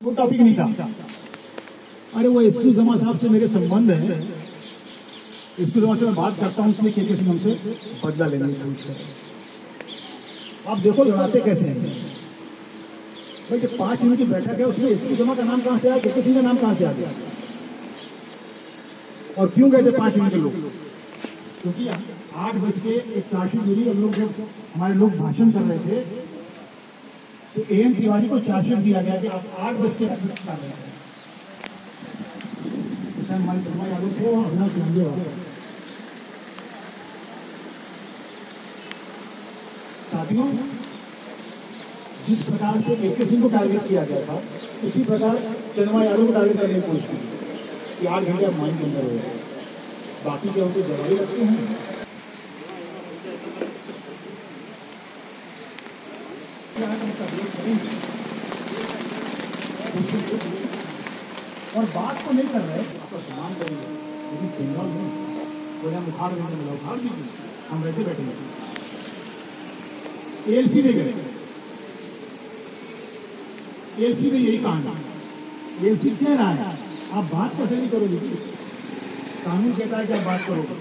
वो टॉपिक नहीं था। अरे वो एसक्यू जमा साहब से मेरे संबंध है। एसक्यू जमा से मैं बात करता हूँ, इसलिए के सिंह हमसे बदला लेने आप देखो लड़ाते कैसे हैं। भाई जब पाँच मिनट की बैठक है, उसमें एसक्यू जमा का नाम कहाँ से आया? के सिंह का नाम कहाँ से आ गया? और क्यों गए थे पाँच मिनट के लोग? क्योंकि आठ बज के एक चारशो दूरी हम लोग हमारे लोग भाषण कर रहे थे तो ए एन तिवारी को चार्जशीट दिया गया कि आप आठ बज के साथियों, जिस प्रकार से ए के सिंह को टारगेट किया गया था, उसी प्रकार चंद्रमा यादव को टारगेट करने की कोशिश की। आठ घंटे आप माइंड के अंदर हो गए बाकी के उनको दवाई लगते हैं? और बात तो नहीं कर रहे आपका सम्मान करेंगे। लेकिन बंगाल में कोई हम उखाड़ देंगे मिला उखाड़ दीजिए हम वैसे बैठेंगे एलसी में गए। एलसी में यही कहानी एलसी कह रहा है, आप बात कैसे नहीं करोगे? कानून कहता है कि आप बात करोगे।